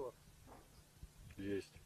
мотор. Есть.